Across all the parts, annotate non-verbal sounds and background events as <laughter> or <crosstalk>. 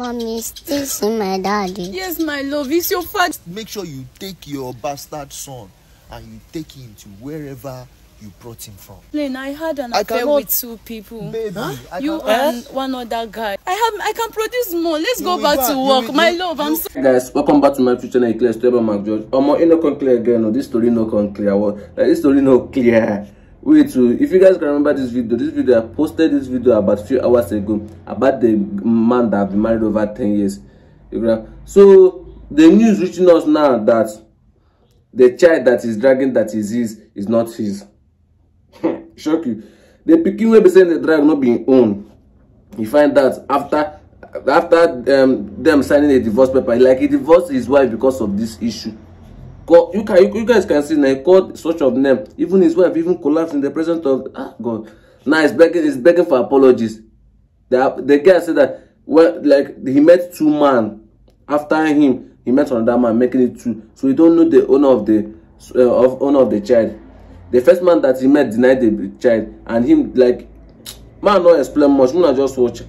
Mommy, is this my daddy? Yes, my love, it's your father. Make sure you take your bastard son and you take him to wherever you brought him from. Plain, I had an I affair cannot- with two people. Baby, I You and one other guy. I have, I can produce more. Let's go will back go to you work. will- my you- love, I'm you- so Hey guys, welcome back to my future channel, Clear Story by Mark George. Omo, it no come clear again. No, this story no come clear. What? Like this story no clear. Wait, so if you guys can remember this video, this video I posted this video about few hours ago about the man that have been married over ten years. So the news reaching us now that the child that is dragging that is his is not his. <laughs> Shock you. The pikin wey be saying the drag no be him own. you find out after after um, them signing a divorce paper like he divorced his wife because of this issue God, you can you, guys can see na he called such of name even his wife even collapsed in the presence of ah god. Now he's begging he's begging for apologies. The the guy said that well like he met two man. After him he met another man making it two. So he don't know the owner of the uh, of owner of the child. The first man that he met denied the child. And him like <tsk> man no explain much. Una just watch.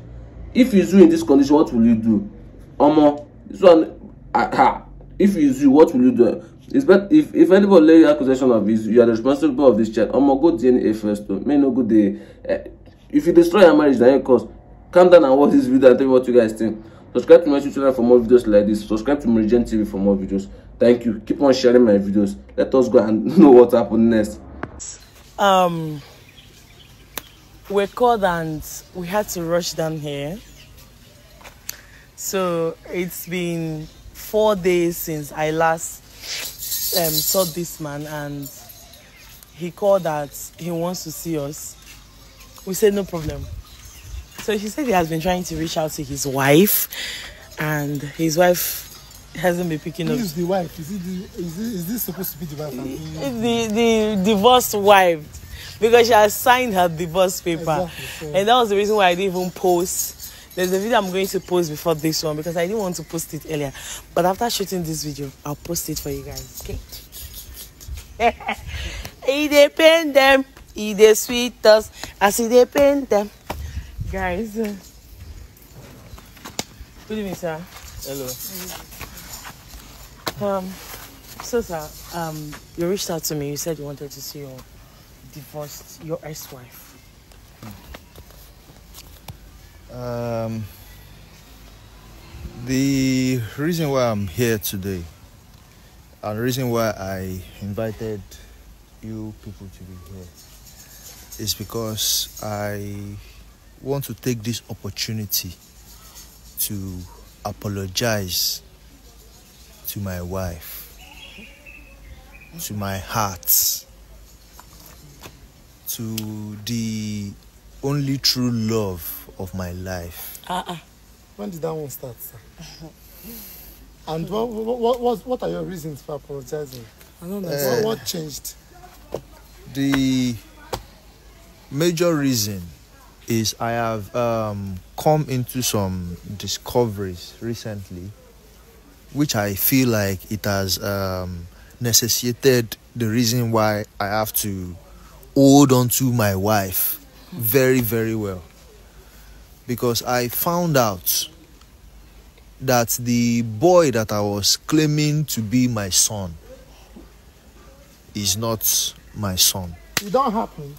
If you in this condition what will you do? Omo this one ah if you what will you do it's better if if anybody lay accusation of you you are responsible of this child. Omo go dna first o make no go dey uh, if you destroy your marriage na your cause. Calm down and watch this video and tell me what you guys think. Subscribe to my youtube channel for more videos like this. Subscribe to meridian tv for more videos. Thank you. Keep on sharing my videos. Let us go and <laughs> know what happen next. um we're called and we had to rush down here. So it's been four days since i last um, saw this man and he called that he wants to see us. We said no problem. So he said he has been trying to reach out to his wife and his wife hasn't been picking Who up is the wife? Is it the, is, it, is this supposed to be the wife? the the divorced wife. Because she has signed her divorce paper. Exactly, so- and that was the reason why i didn't even post there's a video i'm going to post before this one because i didn't want to post it earlier. But after shooting this video i'll post it for you guys okay? <laughs> E depend them. E dey sweet us. As dey pain them. Guys. Good evening sir. Hello. um, so sir, um, you reached out to me. You said you wanted to see your divorced, your ex-wife. Um, the reason why I'm here today, and the reason why I invited you people to be here, is because I want to take this opportunity to apologize to my wife, to my heart, to the only true love of my life. Uh-uh. When did that one start, sir? <laughs> and what, what, what, what are your reasons for apologizing? I don't know. what, what changed? The major reason is I have um, come into some discoveries recently, which I feel like it has um, necessitated the reason why I have to hold on to my wife very, very well. Because I found out that the boy that I was claiming to be my son is not my son. It don't happen.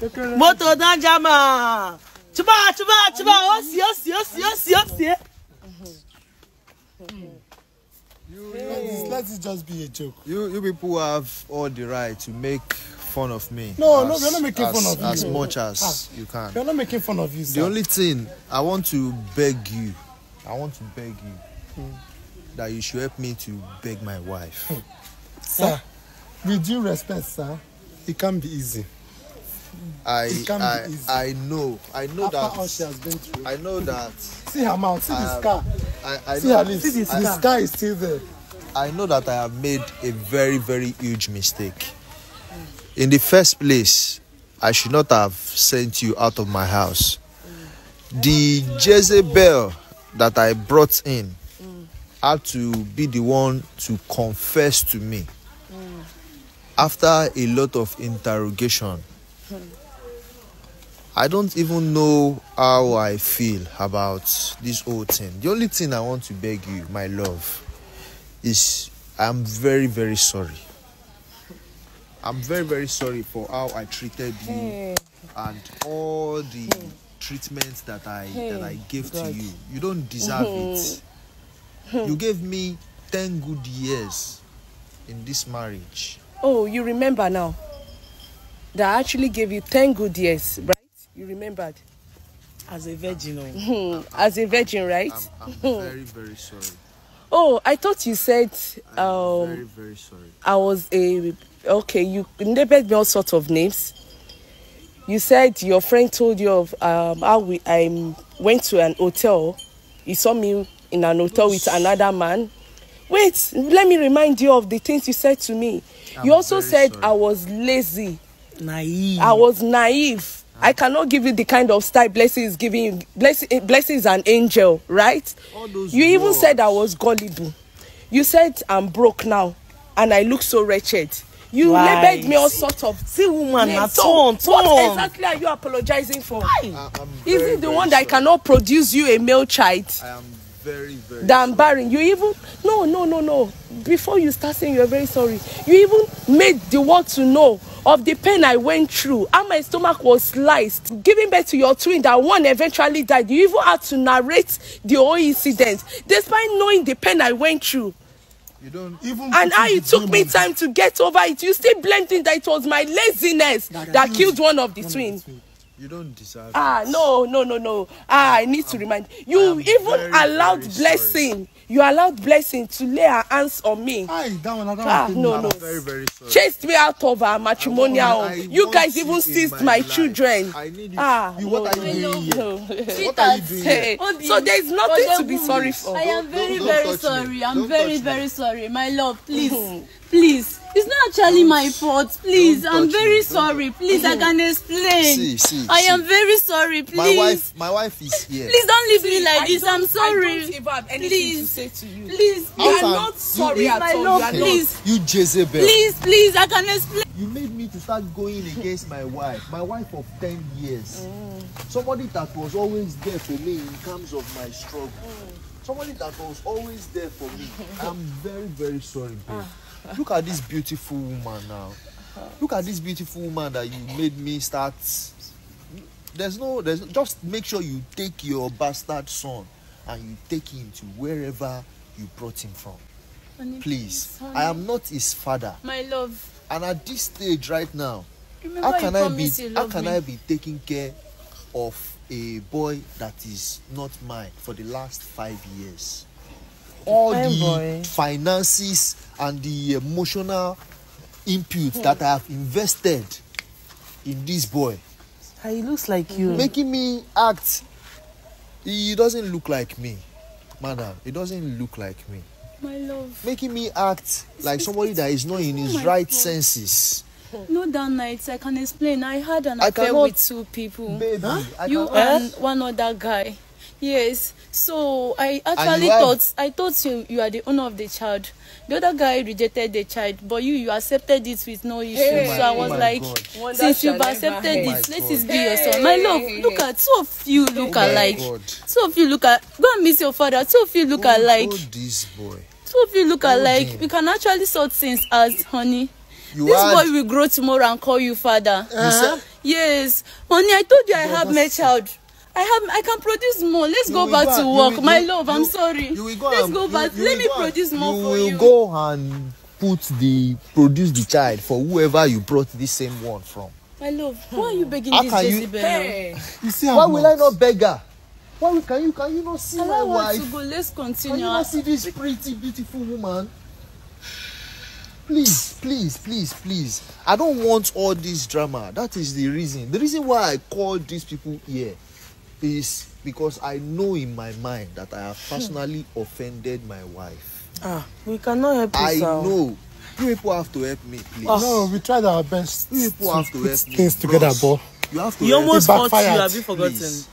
Kékeré- Moto don jama. Chuba, chuba, chuba. Osi, osi, osi, osi, osi. Let this, let this just be a joke. You you people have all the right to make fun of me. No, no, we're not making as, fun of you. As much as Ah. you can. We're not making fun of you, sir. The only thing I want to beg you, I want to beg you Hmm. that you should help me to beg my wife. Sir, with due respect, sir, it can be easy. I It can be I, easy. I know I know After all she that has been through. I know that See her mouth, see the Um, scar. I, I See know, her lips. See the The scar. scar is still there. I know that I have made a very, very huge mistake. In the first place, I should not have sent you out of my house. The Jezebel that I brought in had to be the one to confess to me. After a lot of interrogation, I don't even know how I feel about this whole thing. The only thing I want to beg you, my love, is I'm very, very sorry. I'm very, very sorry for how I treated you Hey. and all the treatments that I that I gave to you. You don't deserve it. You gave me 10 good years in this marriage. Oh, you remember now? That I actually gave you 10 good years, right? You remembered? As a virgin, oh. Hmm, As a virgin, right? I'm, I'm very, very sorry. Oh, I thought you said I'm um, very, very sorry. I was a. Okay, you labeled me all sorts of names. You said your friend told you of um, how we, I went to an hotel. You saw me in an hotel with another man. Wait, let me remind you of the things you said to me. you I'm also said sorry. I was lazy. Naive. I was naive. I cannot give you the kind of style Blessing is giving you. Blessing, Blessing is an angel, right? All those You even said I was gullible. You said I'm broke now and I look so wretched. You Right. labeled me all sorts of. See, woman, na. So, turn, What turn. exactly are you apologizing for? I- Is very, it the one that I sorry. cannot produce you a male child? I am very, very sorry. barren. You even no no no no. Before you start saying you're very sorry, you even made the world to know of the pain I went through. How my stomach was sliced, giving birth to your twin that one eventually died. You even had to narrate the whole incident, despite knowing the pain I went through You and how it the took me time to get over it. You still blamed it that it was my laziness that killed one of the twins. You don't deserve. Ah, it. no, no, no, no. Ah, I need to remind you. even very, allowed very blessing. You allowed blessing to lay her hands on me. Aye, that one, that Ah, one. no, no. very, very sorry. Chased me out of our matrimonial. Home. You guys even seized my my, life. children. I need you. Ah, You- what no, are you no, doing here? no. <laughs> What are you doing here? <laughs> Hey, Obi, so there's nothing to be sorry for. I am very, don't very sorry. I'm Don't very, very sorry. My love, please. <laughs> please. It's not actually my fault. Please. I'm very me. Sorry. Please, I can explain. See, see, I am very sorry. Please. My wife, my wife is here. Please don't leave me like I this. I'm sorry. I don't even have anything Please. to say to you. Please. You are not sorry you- at my all. love, you are please. not. You Jezebel. Please, please. I can explain. You made me to start going against my wife, my wife of 10 years. Mm. Somebody that was always there for me in terms of my struggle. Mm. Somebody that was always there for me. <laughs> I'm very, very sorry, babe. Ah. Look at this beautiful woman now. Look at this beautiful woman that you made me start. There's no, there's just make sure you take your bastard son and you take him to wherever you brought him from. Honey, Please, honey. I am not his father. My love. And at this stage right now, Remember how can I be how can me. I be taking care of a boy that is not mine for the last five years? All Fine the boy. finances and the emotional input that I have invested in this boy, He looks like you. making me act. He doesn't look like me, madam. He doesn't look like me. My love. Making me act like somebody that is not in his my right God. senses. No, that night I can explain. I had an I affair cannot- with two people. Baby, I you can- and one other guy. Yes. So I actually thought I thought you you are the owner of the child. The other guy rejected the child, but you you accepted it with no issue. Hey. so I Oh was my like, God. Since you've accepted. Oh it, let God. it be your son. My love, look at two of you look Oh alike. Two of you look at go and miss your father. Two of you look Hold- alike. hold this boy. Two of you look Hold alike. him. We can actually sort things as honey. You this had- boy will grow tomorrow and call you father. Said Yes, honey, I told you I have my child. I have, I can produce more. Let's you go back go to and- work. you will- my you- love, I'm you- sorry. You will go Let's and, go you- back. you Let will me go and- produce more you for will you. go and put the produce the child for whoever you brought this same one from. My love, why are you begging How this can you- Jezebel? Hey. You see, Why I'm will I not beg her? Why can you can you not see my Allow her wife? to go. Let's Can continue. you not see this pretty beautiful woman? Please, please, please, please. I don't want all this drama. That is the reason. The reason why I called these people here is because I know in my mind that I have personally offended my wife. Ah, we cannot help you, I sir. know. You people have to help me, please. No, we tried our best You to people have to put help me. things together, but You have to He help almost It fought you. Have you forgotten? Please.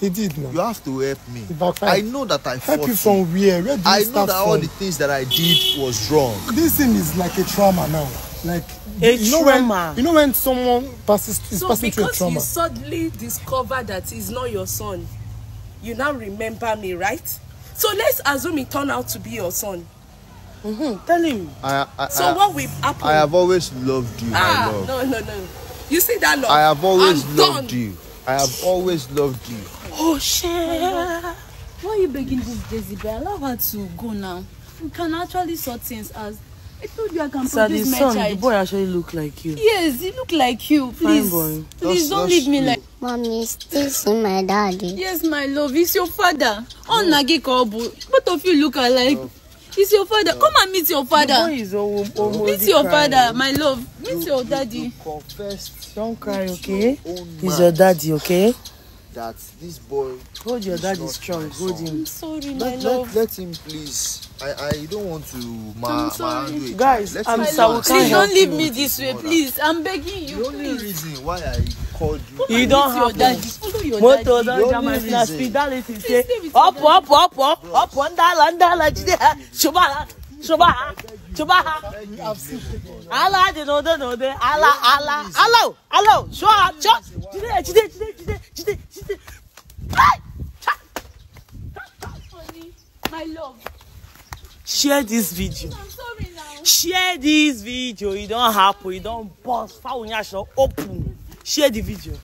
he did now. You have to help me. Backfired. I know that I Help fought you from where? Where do you I know start that all from? the things that I did was wrong. This thing is like a trauma now. Like A you know trauma. when you know when someone passes is so passing through a because trauma. you suddenly discover that he's not your son you now remember me right so let's assume he turned out to be your son Mm, tell him. I, I, so I, what will happen I have always loved you, my ah love. no no no you see that love I have always I'm loved done. you. I have always loved you. Oh shit. Why are you begging this Jezebel? Allow her to go now. We can actually sort things as I told you I can Sir, the produce my son, the child. boy actually look like you. Yes, he look like you. Please, boy. please That's- don't that's leave me you. like. Mommy, still see my daddy. Yes, my love, it's your father. Oh, Nagi Kobu. Both of you look alike. It's your father. Come and meet your The boy father. is almost Meet your crying. father, my love. Meet your daddy. confessed Don't cry, okay? He's your daddy, okay? that this boy. Hold your dad is strong. Hold him. I'm sorry, let, my let, love. Let him please. I I don't want to ma I'm sorry. ma do it. Guys, let I'm sorry. Please don't leave me this way, please. I'm begging you. The only please. reason why I called you. You, don't have daddy. Follow your daddy. Moto don't jam my snap. Speed that little say. Up up up up up one dollar one dollar. Shubala shubala shubala. Allah de no de no de Allah Allah Allah Allah. Show up. Jide jide jide jide jide. My love. share this video I'm sorry now. share this video e don happen e don burst fowl yansh don open share the video.